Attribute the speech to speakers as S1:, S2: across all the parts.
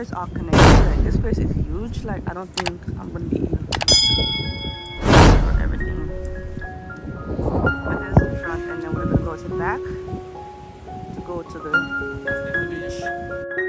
S1: it's all connected. Like, this place is huge. Like I don't think I'm gonna be able for everything. But there's the front, and then we're gonna go to the back to go to the beach.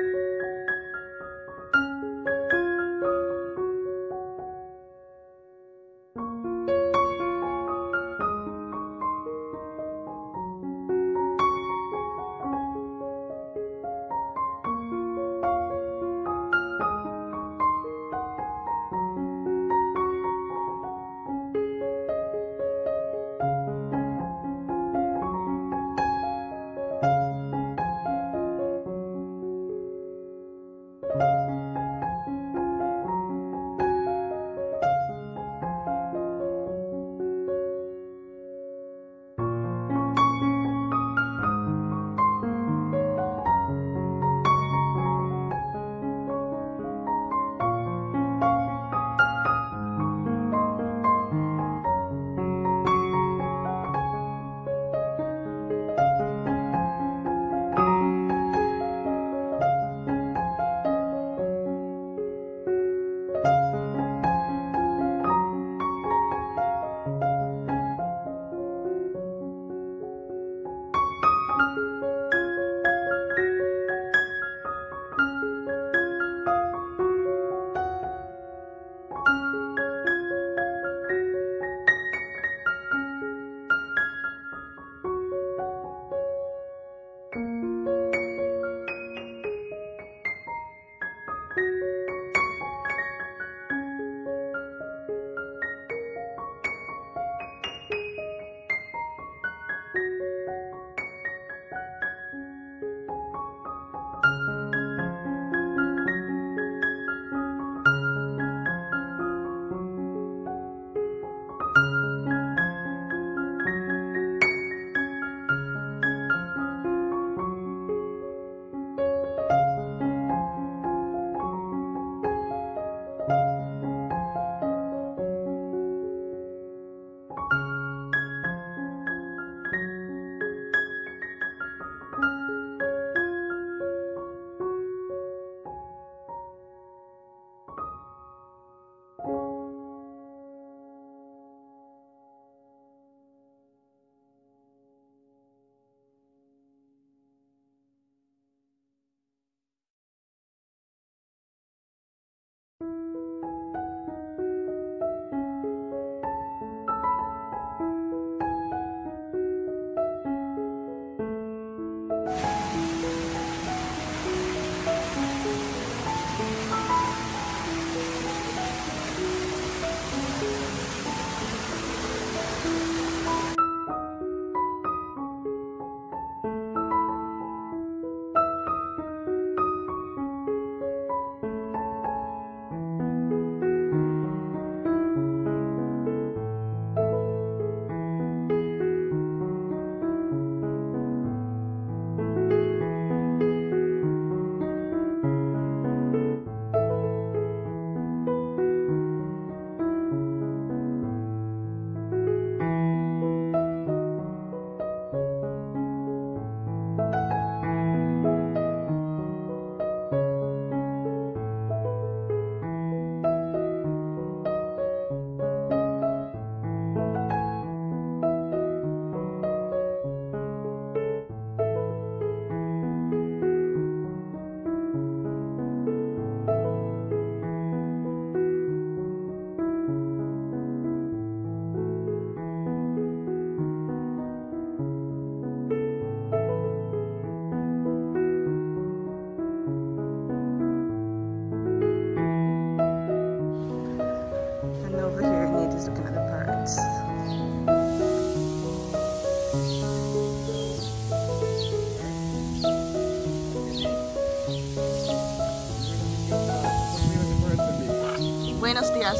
S1: buenos días.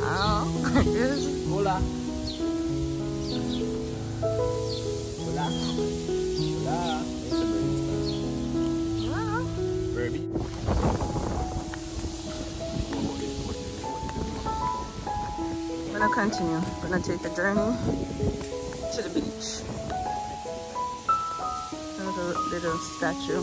S1: Oh,
S2: Hola. Hola. Hola.
S1: We're gonna continue. We're gonna take the journey to the beach. Another little statue.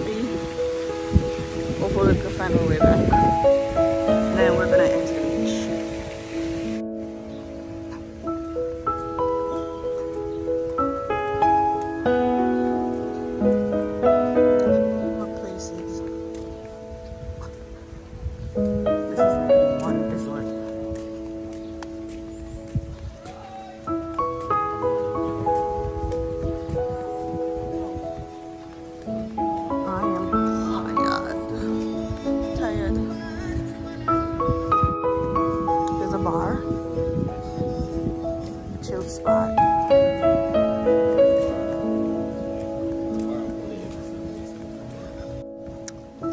S1: Bobby. Ojo del café no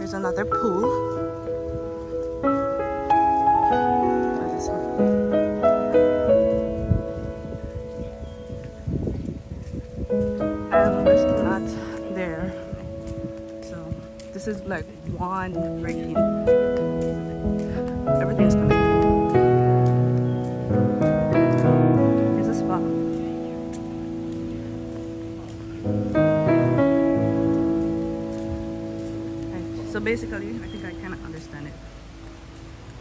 S1: There's another pool. so this is like one freaking everything's coming basically, I think I kind of understand it.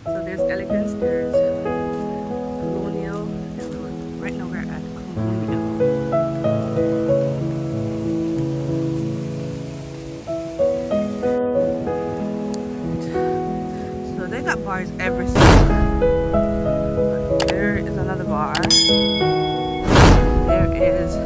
S1: So there's elegance, there's uh, colonial, right now we're at colonial. So they got bars every single There is another bar. There is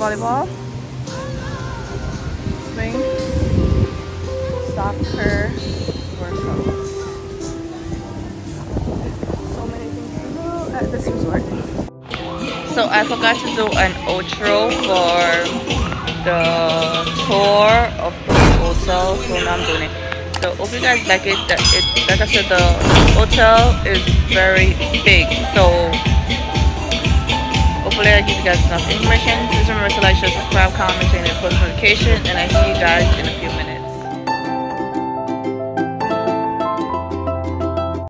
S1: volleyball, swing, soccer, workouts. So many things to do at this resort. So I forgot to do an outro for the tour of the hotel, so now I'm doing it. So hope you guys like it. That it like I said, the hotel is very big. So hopefully I give you guys enough information. Please remember to like, share, subscribe, comment, and post notification. And I see you guys in minutes.